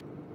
you